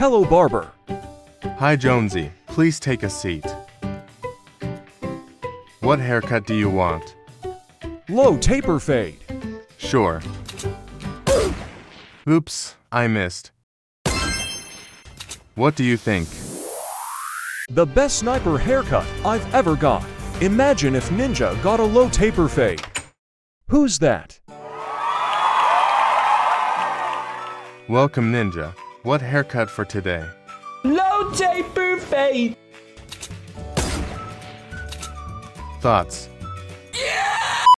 Hello, barber. Hi, Jonesy. Please take a seat. What haircut do you want? Low taper fade. Sure. Oops, I missed. What do you think? The best sniper haircut I've ever got. Imagine if Ninja got a low taper fade. Who's that? Welcome, Ninja. What haircut for today? Low taper fade. Thoughts?